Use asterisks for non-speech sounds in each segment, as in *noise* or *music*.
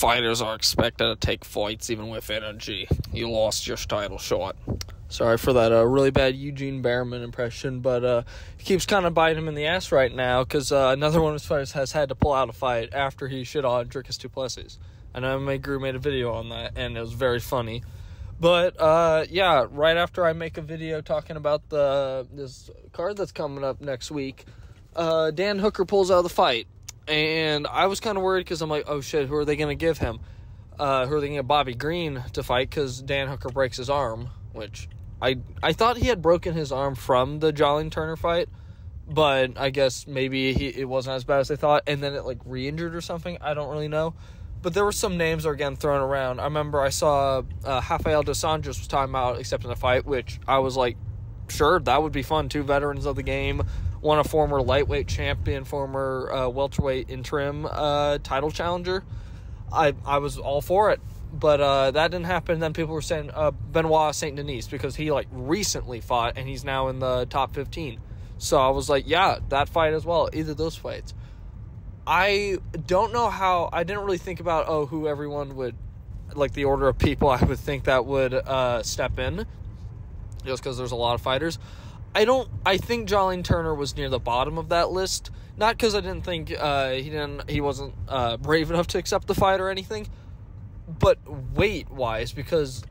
fighters are expected to take fights even with energy. You lost your title shot. Sorry for that uh, really bad Eugene Bareman impression, but uh, he keeps kind of biting him in the ass right now because uh, another one of his fighters has had to pull out a fight after he shit on Dricus Du Plessis. And MMA Guru made a video on that, and it was very funny. But uh, yeah, right after I make a video talking about the this card that's coming up next week, uh, Dan Hooker pulls out of the fight, and I was kind of worried because I'm like, oh shit, who are they gonna give him? Uh, who are they gonna give Bobby Green to fight? Because Dan Hooker breaks his arm, which I I thought he had broken his arm from the Jalin Turner fight, but I guess maybe he, it wasn't as bad as they thought, and then it like re-injured or something. I don't really know. But there were some names that were thrown around. I remember I saw uh, Rafael dos Anjos was talking about accepting a fight, which I was like, sure, that would be fun. Two veterans of the game, one a former lightweight champion, former uh, welterweight interim uh, title challenger. I I was all for it, but uh, that didn't happen. Then people were saying uh, Benoit Saint Denis because he like recently fought and he's now in the top fifteen. So I was like, yeah, that fight as well. Either those fights. I don't know how. I didn't really think about oh who everyone would like the order of people *laughs* I would think that would uh, step in, just because there's a lot of fighters. I don't. I think Jalin Turner was near the bottom of that list. Not because I didn't think uh, he didn't. He wasn't uh, brave enough to accept the fight or anything, but weight wise, because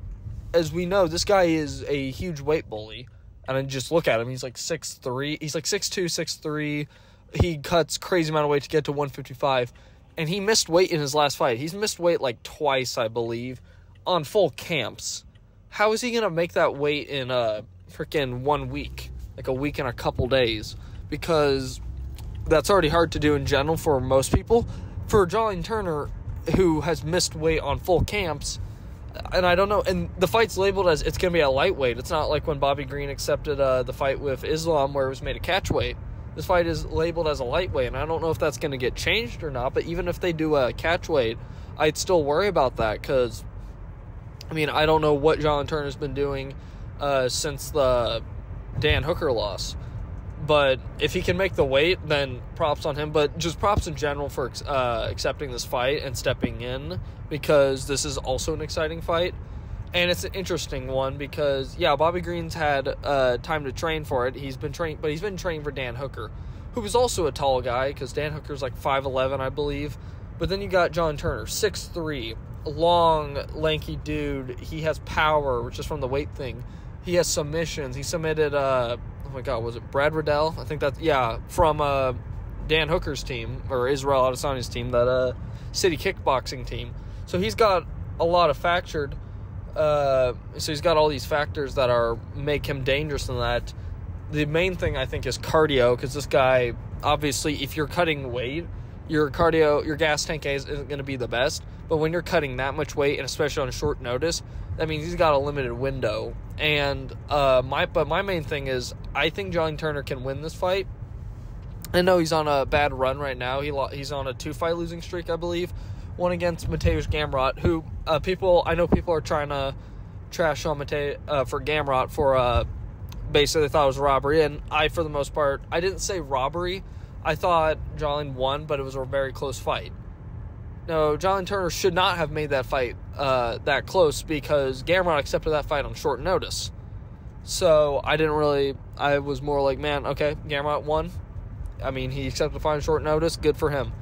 as we know, this guy is a huge weight bully. And I just look at him. He's like six three. He's like six two, six three he cuts crazy amount of weight to get to 155 and he missed weight in his last fight he's missed weight like twice i believe on full camps how is he gonna make that weight in a freaking one week like a week and a couple days because that's already hard to do in general for most people for Jalin Turner who has missed weight on full camps and I don't know and the fight's labeled as it's gonna be a lightweight it's not like when Bobby Green accepted uh, the fight with Islam where it was made a catch weight this fight is labeled as a lightweight, and I don't know if that's going to get changed or not. But even if they do a catch weight, I'd still worry about that because, I mean, I don't know what Jalin Turner's been doing uh, since the Dan Hooker loss. But if he can make the weight, then props on him. But just props in general for uh, accepting this fight and stepping in because this is also an exciting fight and it's an interesting one because yeah, Bobby Green's had uh, time to train for it. He's been training, but he's been training for Dan Hooker, who is also a tall guy because Dan Hooker's like five eleven, I believe. But then you got Jalin Turner, six three, long, lanky dude. He has power, which is from the weight thing. He has submissions. He submitted. Uh, oh my God, was it Brad Riddell? I think that's yeah from uh, Dan Hooker's team or Israel Adesanya's team, that uh, city kickboxing team. So he's got a lot of fractured uh, so he's got all these factors that are make him dangerous in that. The main thing I think is cardio because this guy obviously if you're cutting weight, your cardio, your gas tank is, isn't going to be the best. But when you're cutting that much weight and especially on short notice, that means he's got a limited window. And uh, my but my main thing is I think Jalin Turner can win this fight. I know he's on a bad run right now. He he's on a two fight losing streak, I believe one against Mateusz Gamrot, who uh, people I know people are trying to trash on Matej uh, for Gamrot for uh, basically thought it was robbery, and I for the most part I didn't say robbery. I thought Jalin won, but it was a very close fight. No, Jalin Turner should not have made that fight uh, that close because Gamrot accepted that fight on short notice. So I didn't really. I was more like, man, okay, Gamrot won. I mean, he accepted the fight on short notice. Good for him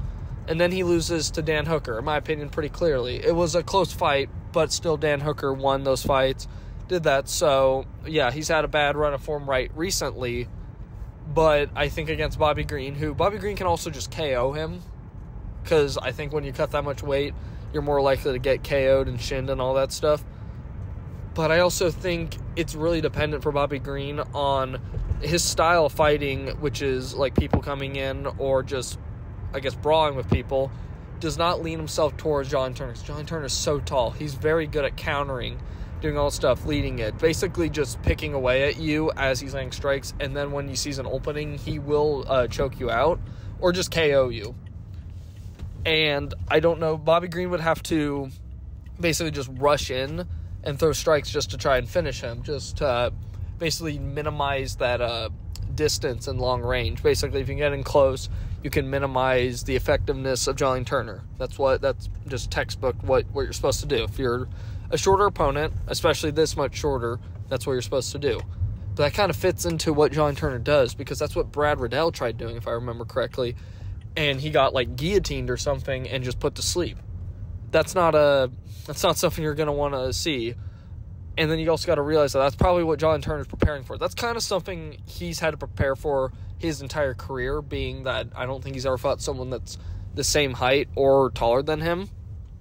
and then he loses to Dan Hooker, in my opinion, pretty clearly. It was a close fight, but still Dan Hooker won those fights, did that. So, yeah, he's had a bad run of form right recently, but I think against Bobby Green, who Bobby Green can also just KO him, because I think when you cut that much weight, you're more likely to get KO'd and shinned and all that stuff. But I also think it's really dependent for Bobby Green on his style of fighting, which is like people coming in or just I guess, brawling with people, does not lean himself towards Jalin Turner. Jalin Turner is so tall. He's very good at countering, doing all stuff, leading it, basically just picking away at you as he's laying strikes. And then when he sees an opening, he will uh, choke you out or just KO you. And I don't know, Bobby Green would have to basically just rush in and throw strikes just to try and finish him, just to basically minimize that uh, distance and long range. Basically, if you get in close, you can minimize the effectiveness of Jalin Turner. That's what that's just textbook what what you're supposed to do. If you're a shorter opponent, especially this much shorter, that's what you're supposed to do. But that kind of fits into what Jalin Turner does because that's what Brad Riddell tried doing, if I remember correctly, and he got like guillotined or something and just put to sleep. That's not a that's not something you're gonna want to see. And then you also got to realize that that's probably what Jalin Turner's preparing for. That's kind of something he's had to prepare for his entire career, being that I don't think he's ever fought someone that's the same height or taller than him.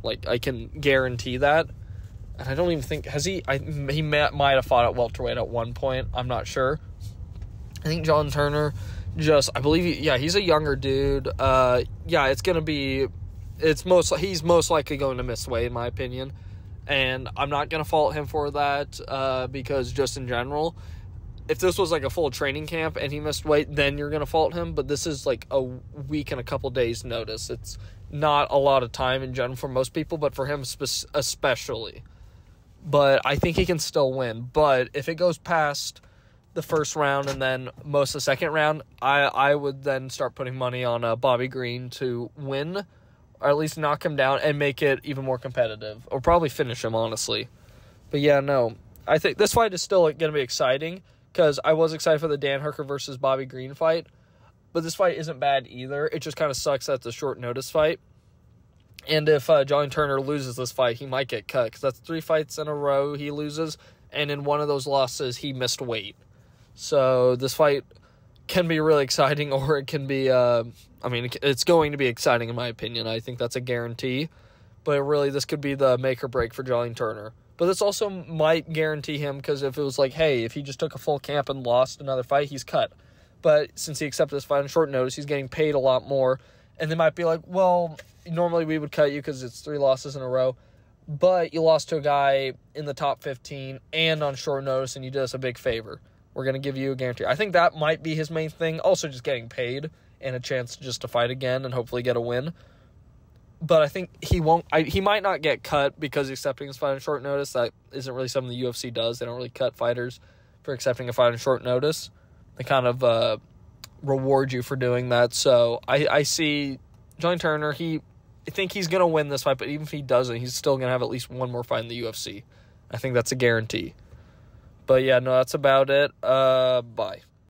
Like I can guarantee that. And I don't even think has he. I, he might have fought at welterweight at one point. I'm not sure. I think Jalin Turner just I believe he, yeah he's a younger dude. Uh, yeah, it's gonna be. It's most he's most likely going to miss weight in my opinion, and I'm not gonna fault him for that uh, because just in general, if this was like a full training camp and he missed weight, then you're gonna fault him. But this is like a week and a couple days notice. It's not a lot of time in general for most people, but for him spe- especially but I think he can still win. But if it goes past the first round and then most of the second round, I I would then start putting money on uh, Bobby Green to win, or at least knock him down and make it even more competitive, or probably finish him honestly. But yeah, no, I think this fight is still going to be exciting because I was excited for the Dan Hooker versus Bobby Green fight, but this fight isn't bad either. It just kind of sucks that it's a short notice fight. And if uh, Jalin Turner loses this fight, he might get cut because that's three fights in a row he loses, and in one of those losses he missed weight. So this fight can be really exciting, *laughs* or it can be. Uh, I mean, it's going to be exciting in my opinion. I think that's a guarantee. But really, this could be the make or break for Jalin Turner. But this also might guarantee him because if it was like, hey, if he just took a full camp and lost another fight, he's cut. But since he accepted this fight on short notice, he's getting paid a lot more. And they might be like, well, normally we would cut you because it's three losses in a row, but you lost to a guy in the top 15 and on short notice, and you did us a big favor. We're going to give you a guarantee. I think that might be his main thing. Also, just getting paid and a chance just to fight again and hopefully get a win. But I think he won't. I, he might not get cut because accepting his fight on short notice. That isn't really something the UFC does. They don't really cut fighters for accepting a fight on short notice. They kind of uh, reward you for doing that. So I, I see Jalin Turner. He I think he's going to win this fight, but even if he doesn't, he's still going to have at least one more fight in the UFC. I think that's a guarantee. But yeah, no, that's about it. Uh, bye.